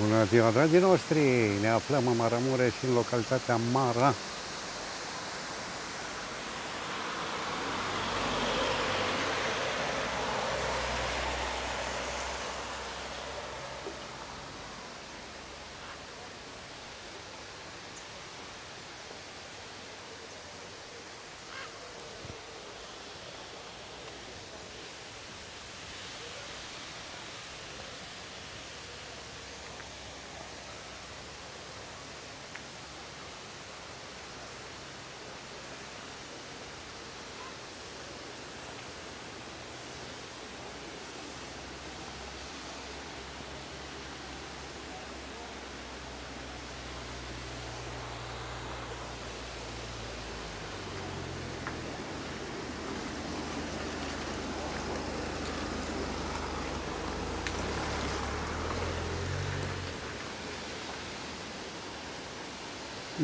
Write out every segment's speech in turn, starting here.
Bună ziua, dragii noștri! Ne aflăm în Maramureș și în localitatea Mara.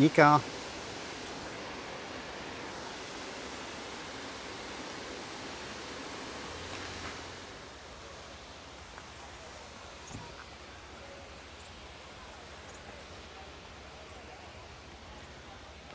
Ica.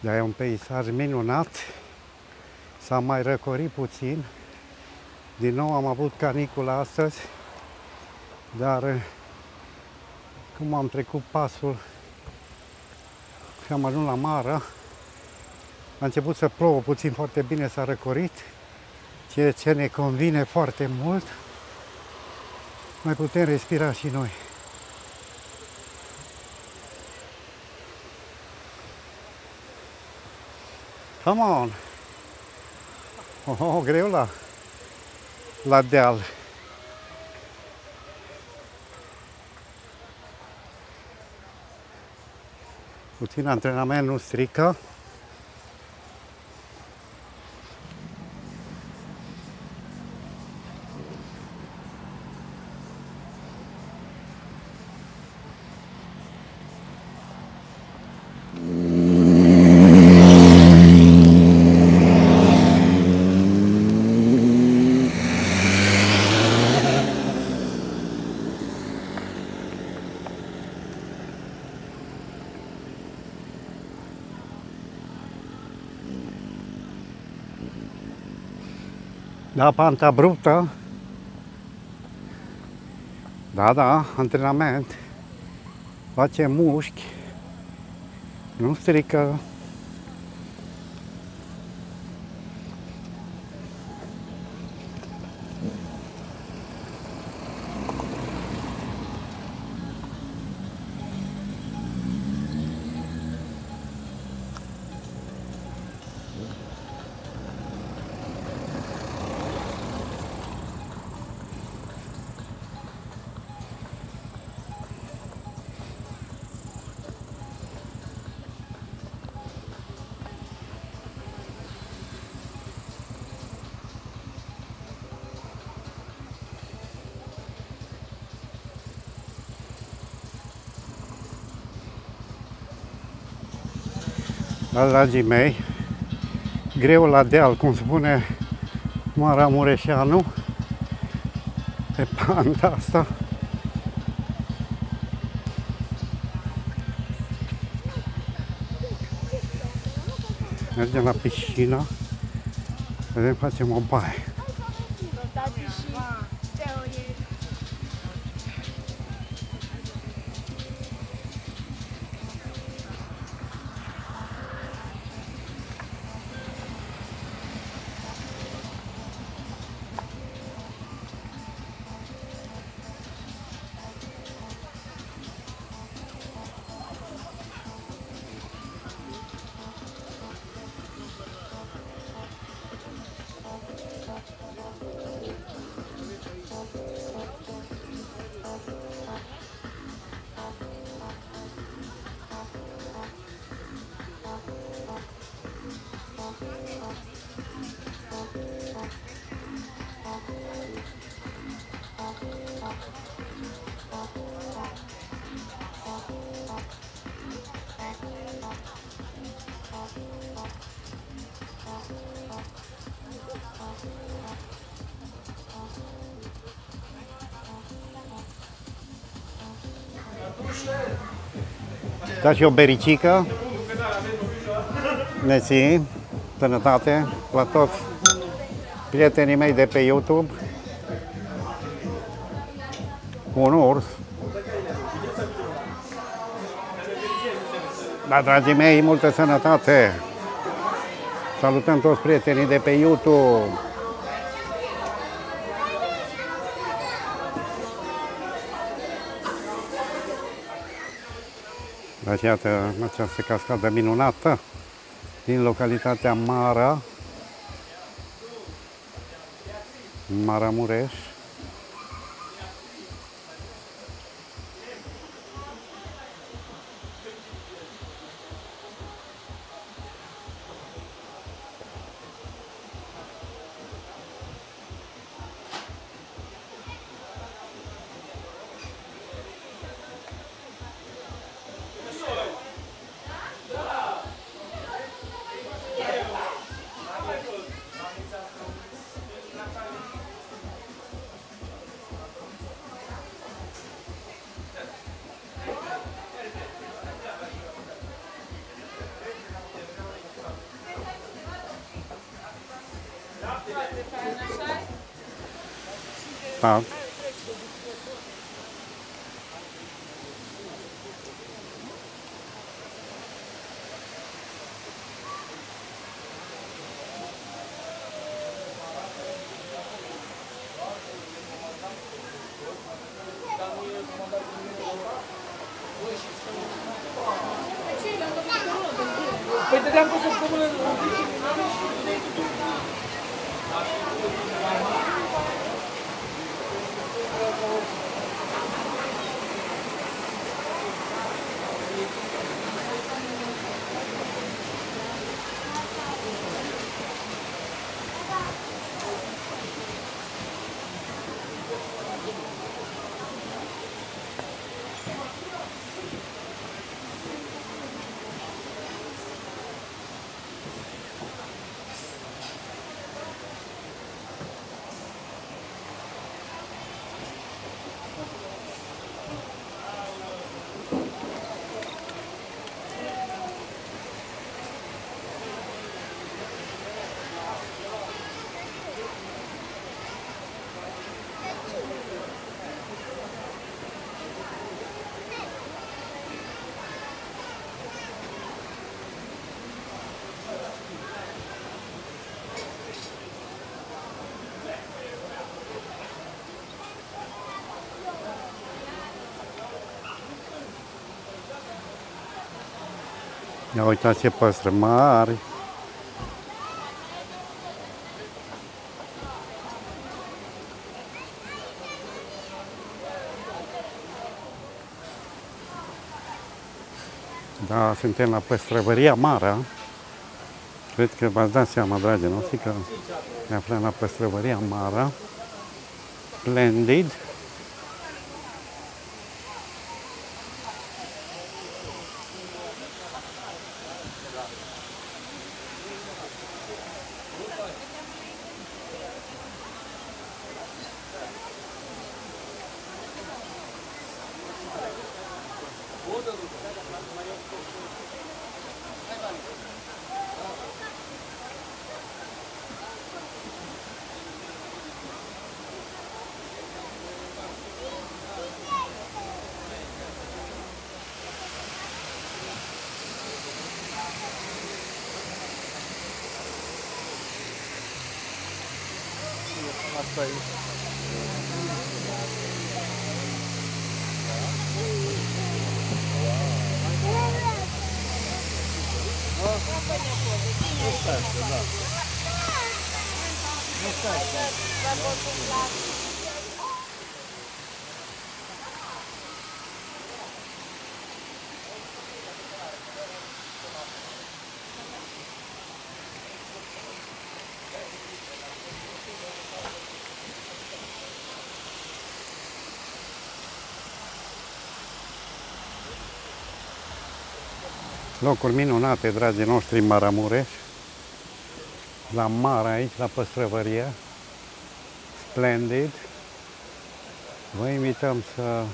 Da, e un peisaj minunat. S-a mai răcorit puțin. Din nou am avut canicula astăzi, dar cum am trecut pasul și am ajuns la Mara, a început să plouă puțin foarte bine, s-a răcorit, ceea ce ne convine foarte mult. Mai putem respira și noi. Come on! Oh, oh greu la, la deal. Puțin antrenament nu strică. Da, panta abruptă. Da, da, antrenament. Face mușchi. Nu strică. Da, dragii mei, greu la deal, cum spune Mara Mureșeanu, pe panta asta. Mergem la piscina, vedem, facem o baie. Da și o bericică. Ne ții, sănătate, la toți prietenii mei de pe YouTube. Un urs. Da, dragii mei, multă sănătate! Salutăm toți prietenii de pe YouTube! Deci iată această cascadă minunată din localitatea Mara, Maramureș. Da. Ia uitați ce păstre mari. Da, suntem la păstrăvăria Mara. Cred că v-ați dat seama, dragii noștri, că ne aflăm la păstrăvăria Mara. Splendid. Nossa, isso. 不干，不干。Locuri minunate, dragii noștri, în Maramureș. La mare aici, la păstrăvărie. Splendid. Vă invităm să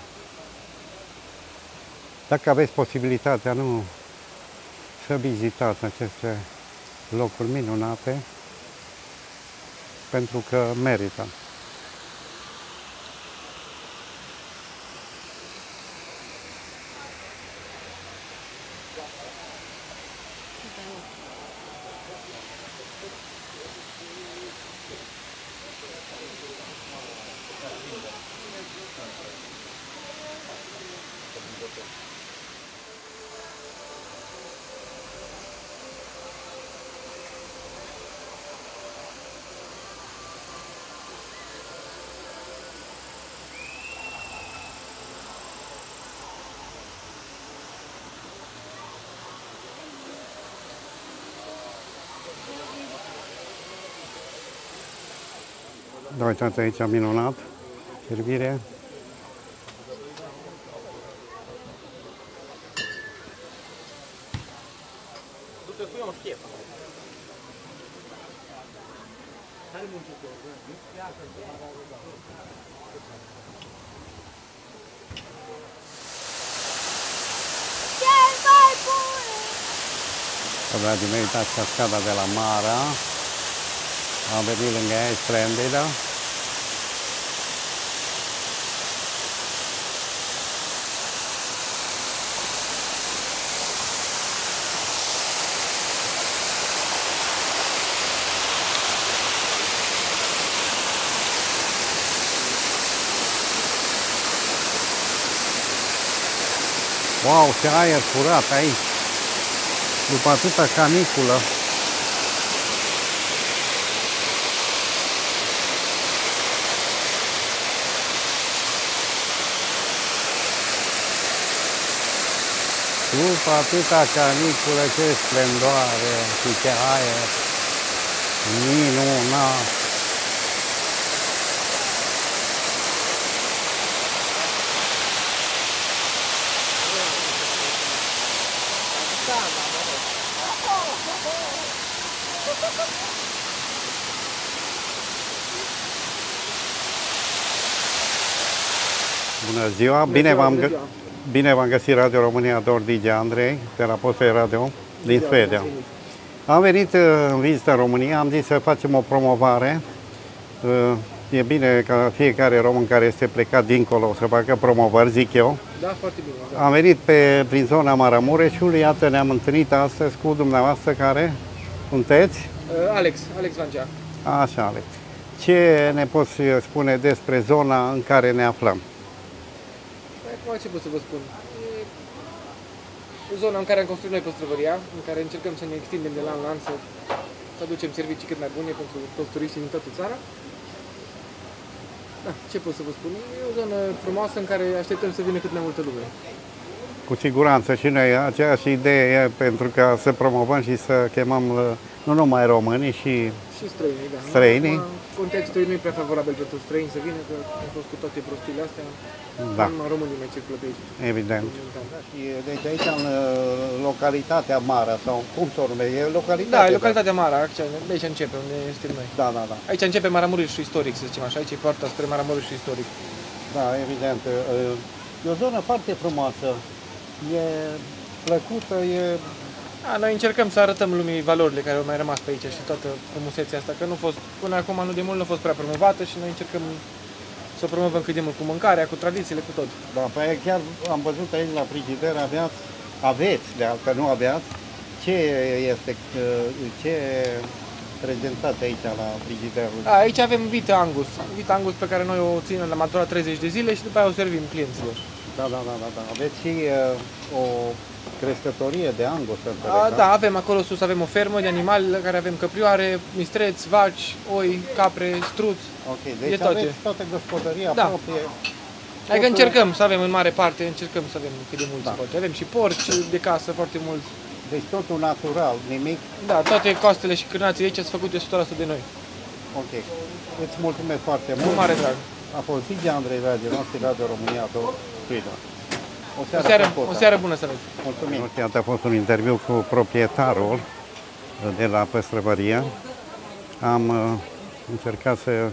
Dacă aveți posibilitatea, nu să vizitați aceste locuri minunate, pentru că merită. Da, uitați aici, minunat, servire. Du-te cu eu în chef. Cel mai bun! Dragii mei, uitați cascada de la Mara. Am venit lângă ea, Wow, ce aer curat aici! După atâta caniculă. După atâta caniculă, ce splendoare și ce aer minunat! Bună ziua! Bine ziua, v-am, bună gă- ziua. bine v-am găsit Radio România Dor DJ Andrei, de la Poste Radio din Suedia. Am venit uh, în vizită în România, am zis să facem o promovare. Uh, E bine ca fiecare român care este plecat dincolo să facă promovări, zic eu. Da, foarte bine. Da. Am venit pe, prin zona Maramureșului, iată ne-am întâlnit astăzi cu dumneavoastră care sunteți. Uh, Alex, Alex Vangea. Așa, Alex. Ce ne poți spune despre zona în care ne aflăm? Acum ce pot să vă spun? E o zonă în care am construit noi păstrăvăria, în care încercăm să ne extindem de la an la an să, să aducem servicii cât mai bune pentru toți turiștii din toată țara. Da, ce pot să vă spun? E o zonă frumoasă în care așteptăm să vină cât mai multă lume. Cu siguranță și noi aceeași idee e pentru ca să promovăm și să chemăm uh, nu numai românii și Și străinii, da. Străinii? Acum, Contextul nu e prea favorabil pentru străini să vină, că am fost cu toate prostiile astea. Da. Numai românii mai circulă pe aici. evident. momentan. Și deci aici în uh, localitatea Mara sau cum se numește? E localitatea. Da, e localitatea Mara, aici, de aici începe, unde suntem noi. Da, da, da. Aici începe Maramureșul istoric, să zicem așa, aici e poarta spre Maramureșul istoric. Da, evident. Uh, E o zonă foarte frumoasă. E plăcută, e A, noi încercăm să arătăm lumii valorile care au mai rămas pe aici și toată frumusețea asta, că nu fost, până acum nu de mult nu a fost prea promovată și noi încercăm să o promovăm cât de mult cu mâncarea, cu tradițiile, cu tot. Da, pe aia chiar am văzut aici la frigider, aveați, aveți, de altfel nu aveați, ce este, uh, ce prezentați aici la frigiderul? A, aici avem vită angus, vită angus pe care noi o ținem la maturat 30 de zile și după aia o servim clienților. Da, da, da, da, da. Aveți și uh, o crescătorie de angus, să A, înțeleg, da, avem acolo sus, avem o fermă de animale la care avem căprioare, mistreți, vaci, oi, capre, struți. Ok, deci E toate. aveți toată gospodăria Da. proprie. Adică Totul- încercăm să avem în mare parte, încercăm să avem cât de mult Da. se poate. Avem și porci de casă foarte mulți. Deci totul natural, nimic. Da, toate costele și cârnații aici sunt făcute 100% de noi. Ok. Îți mulțumesc foarte Cu mult. mare drag. A fost Digi Andrei Radio, noastră Radio România, două Freedom. O O seară, seară, plăcută. o seară bună să aveți. Mulțumim. Iată a fost un interviu cu proprietarul de la păstrăvărie. Am uh, încercat să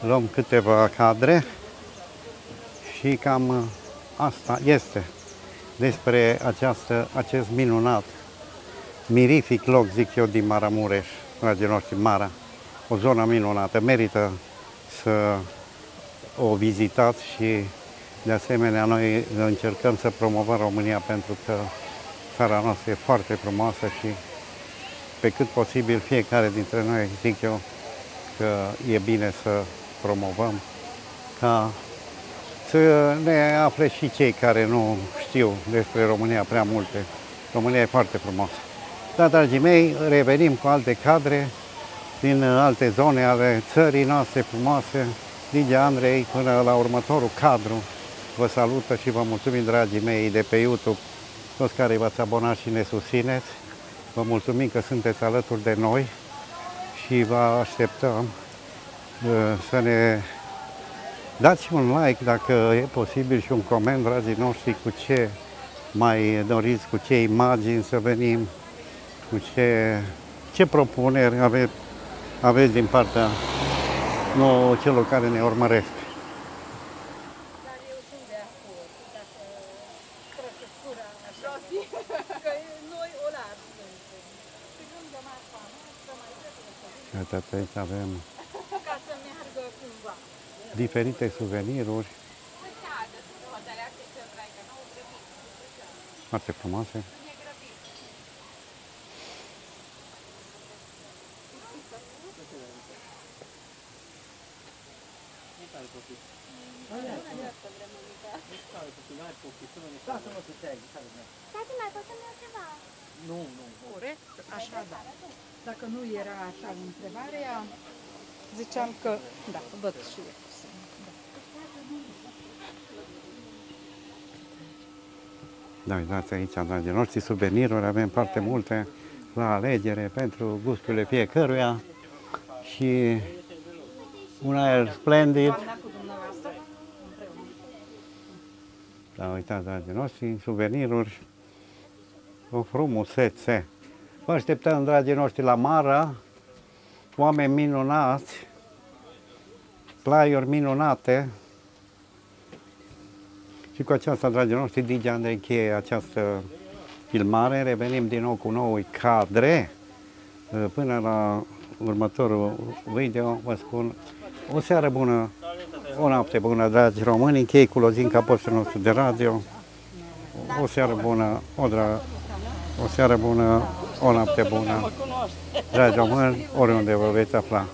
luăm câteva cadre și cam uh, asta este despre această, acest minunat, mirific loc, zic eu, din Maramureș, dragii noștri, Mara. O zonă minunată, merită să o vizitați și de asemenea noi încercăm să promovăm România pentru că țara noastră e foarte frumoasă și pe cât posibil fiecare dintre noi, zic eu, că e bine să promovăm ca să ne afle și cei care nu știu despre România prea multe. România e foarte frumoasă. Da, dragii mei, revenim cu alte cadre din alte zone ale țării noastre frumoase. Ligia Andrei, până la următorul cadru, vă salută și vă mulțumim, dragii mei, de pe YouTube, toți care v-ați abonat și ne susțineți. Vă mulțumim că sunteți alături de noi și vă așteptăm uh, să ne dați un like dacă e posibil și un coment, dragii noștri, cu ce mai doriți, cu ce imagini să venim, cu ce, ce propuneri ave, aveți din partea nouă celor care ne urmăresc. Dar eu sunt de acord dacă trăsătura așa, că noi olari suntem. Și lângă masa noastră mai trebuie să vin Uitați, aici avem ca să meargă cumva. diferite suveniruri foarte frumoase. Tati, mai facem eu ceva? Corect, așa da. Dacă nu era așa întrebarea, ziceam că, da, văd și eu. Da, uitați aici, dragii noștri, suveniruri, avem foarte multe la alegere pentru gusturile fiecăruia și un aer splendid. Doamna cu dumneavoastră, împreună. Da, uitați, dragii noștri, suveniruri, o frumusețe. Vă așteptăm, dragii noștri, la Mara, oameni minunați, plaiuri minunate. Și cu aceasta, dragii noștri, Digi Andrei încheie această filmare. Revenim din nou cu noi cadre. Până la următorul video, vă spun o seară bună, o noapte bună, dragi români. Închei cu lozinca postului nostru de radio. O seară bună, o, dra- o seară bună, o noapte bună. Dragi români, oriunde vă veți afla.